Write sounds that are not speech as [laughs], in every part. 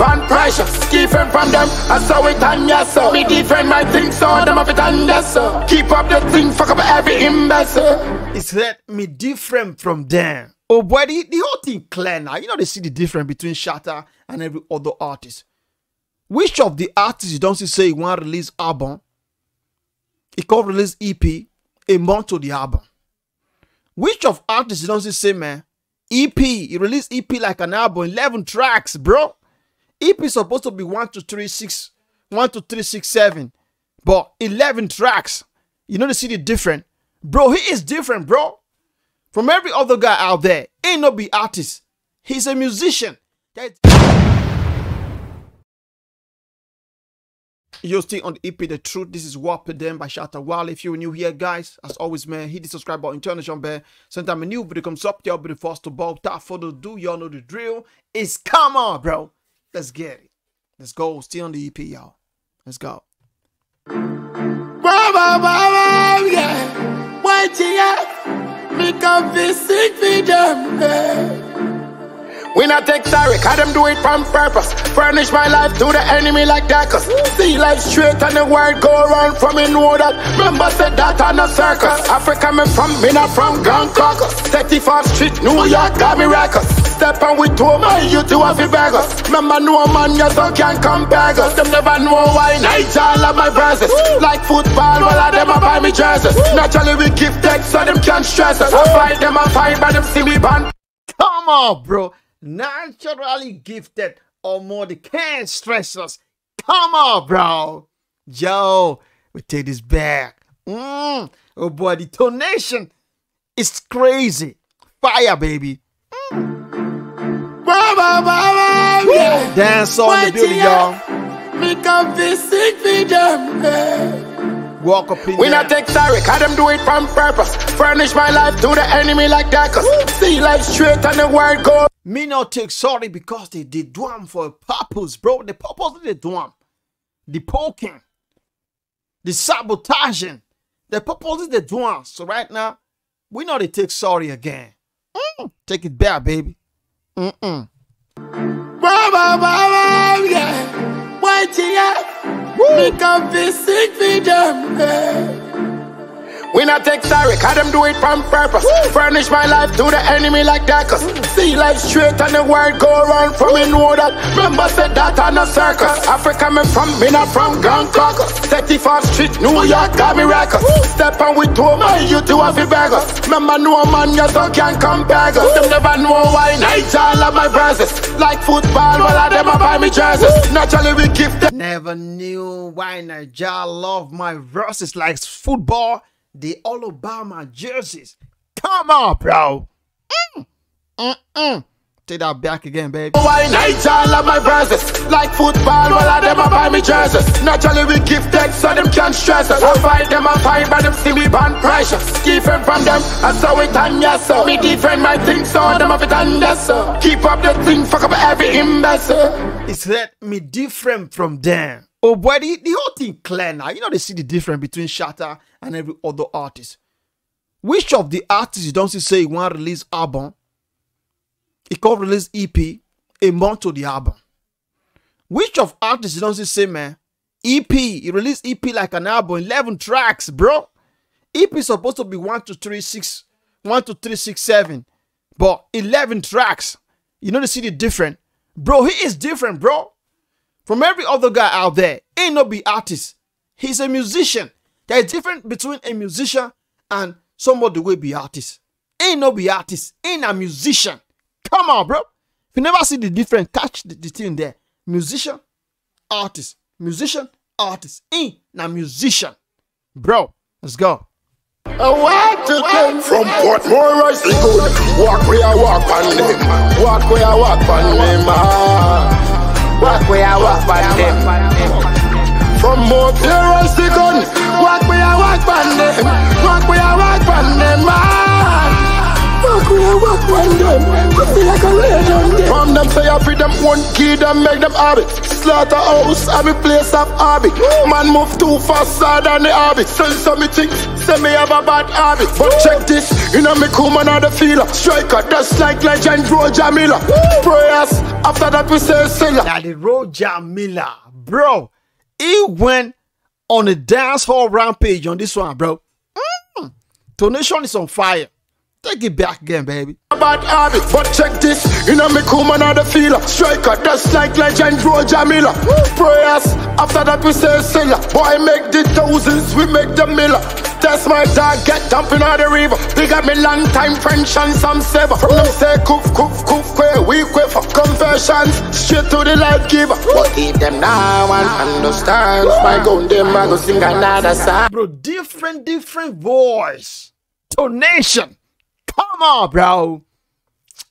Different from them, I saw it and yes sir. Me different my thing, so them have it and yes sir. Keep up the thing, fuck up every imbecile. Me different from them. Oh boy, the, the whole thing clear now. You know they see the difference between Shatta and every other artist. Which of the artists you don't see say want release album? He can release EP a month to the album. Which of artists you don't see say man? EP, he released EP like an album, 11 tracks, bro. EP is supposed to be 1 to 3, 6, 1 to 3, 6, 7. But 11 tracks. You know the the different. Bro, he is different, bro. From every other guy out there. Ain't no be artist. He's a musician. That- You're still on the EP The Truth. This is What Them by Shatta Wale. If you're new here, guys, as always, man, hit the subscribe button, turn the on bell. Sometime a new video comes up, y'all be the first to ball. Without further do y'all know the drill. It's come on, bro. Let's get it. Let's go. Still on the EP, y'all. Let's go. Bah, bah, yeah. Wait, yeah. Me come visit with them, yeah. We not take sorry, cause them do it from purpose. Furnish my life to the enemy like that, cause see life straight and the world go around from me know that. Remember said that on a circus. Africa me from, me not from Grand Caucus. 34th Street, New York, got me records. Step on with two, my you two have beg us. Remember no man, you so can't come beg us. Them never know why Niger love my verses. Like football, all of them a buy me jerseys. Naturally we give text so them can't stress us. I fight them, I fight, but them see me band. Come on, bro. Naturally gifted or more they can't stress us. Come on, bro. Yo, we take this back. Mm. Oh boy, the donation is crazy. Fire, baby. Dance on the Wait, building, y'all. Me come visit with them. yeah. Walk up in We there. not take sorry, cause them do it from purpose. Furnish my life to the enemy like that, cause see life straight and the world go. Me not take sorry because they did do 'em for a purpose, bro. The purpose they do 'em. The poking. The sabotaging. The purpose they do 'em. So right now, we know they take sorry again. Mm, take it back, baby. Mm-mm. Bah, bah, yeah. Wait, yeah. Me come visit with them. We not take sorry, cause them do it from purpose. Furnish my life to the enemy like cause see life straight and the world go around from me know that. Remember said that on a circus. Africa me from, me not from Caucus. 34th Street, New York, got me records. Step on with two, my you two have beg us. Remember no man, you so can't come us. Them never know why Niger love my verses. Like football, all of them buy me jerseys. Naturally we give them. Never knew why Nigeria love my verses like football. They all my jerseys. Come on, bro. Mm. Mm-mm. Take that back again, baby. Why Niger love my verses Like football, all of them a buy me jerseys Naturally we give text so them can't stress us I fight them, I fight, but them see me band pressure Different from them, I saw it on yes sir Me different my thing, so them have it and yes sir Keep up the thing, fuck up every imbecile He said me different from them. Oh boy, the, the whole thing clear now. You know they see the difference between Shatta and every other artist. Which of the artists you don't see say he want release album? He can release EP a month to the album. Which of artists you don't see say man? EP, he release EP like an album, 11 tracks, bro. EP is supposed to be 1 to 3, 6, 1 to 3, 6, 7. But 11 tracks. You know they see the different. Bro, he is different, bro. From every other guy out there, ain't no be artist. He's a musician. There's a difference between a musician and somebody will be artist. Ain't no be artist. Ain't a musician. Come on, bro. If you never see the difference, catch the, the thing there. Musician, artist. Musician, artist. Ain't a musician. Bro, let's go. I to from see good Walk where I walk Walk where I walk. Walk where I walk on them From more I see gun. Walk where I walk on them walk feel like a legend them From them say I free them one give them, make them habit. Slaughterhouse, I'm a place of habit. Man move too faster than the habit. Send some me think, say me have a bad habit. But check this, you know me cool man the feeler. Striker, just like legend Roger Milla. Prayers, after that we say siller. Now the Roger Milla, bro, he went on a dance hall rampage on this one, bro. Mm. Donation is on fire. Take it back again, baby. Bad habit, but check this. You know me cool man of the feeler. Striker, just like legend Roger Milla. Prayers, after that we say siller. Boy make the thousands, we make the miller. That's my dog, get dumping out the river. Big got me long time French and some sever. From them say koof, koof, koof, queer, we for confessions. Straight to the life giver. But if them now and understand, my gun them I go sing another song. Bro, different, different voice. Donation. Come on, bro.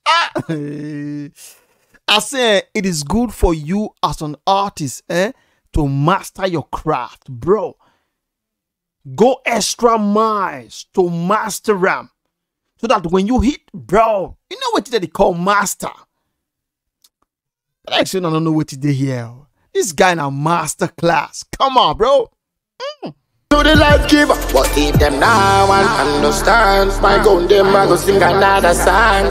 I [laughs] say it is good for you as an artist, eh, to master your craft, bro. Go extra miles to master them. So that when you hit, bro, you know what they call master. But actually, I don't know what they here. This guy in a master class. Come on, bro. To the life giver. But if them now and understand, my gun them I go sing another song.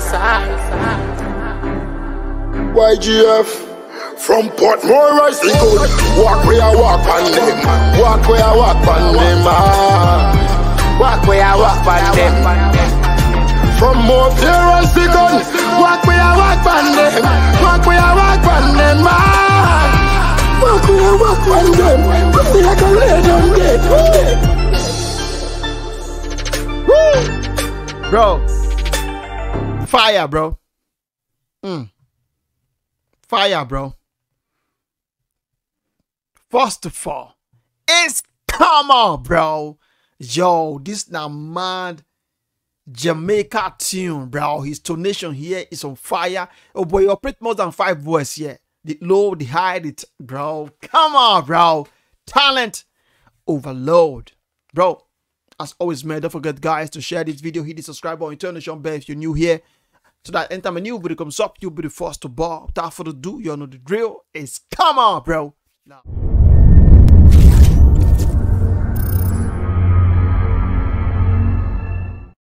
YGF from Portmore Rising Good. Walk where I walk on them. Walk where I walk on them. Ah. Walk where I walk on them. From more parents the gun. Walk where I walk on them. Bro. Fire, bro. Mm. Fire, bro. First of all, it's come on, bro. Yo, this now mad Jamaica tune, bro. His tonation here is on fire. Oh boy, you operate more than five voice here. The low, the high, the t- bro. Come on, bro. Talent overload, bro. As always, man, don't forget, guys, to share this video, hit the subscribe button, turn the shop bell if you're new here. So that anytime a new video comes up, you'll be the first to bar. Without further ado, you know the drill. It's come on, bro. Now.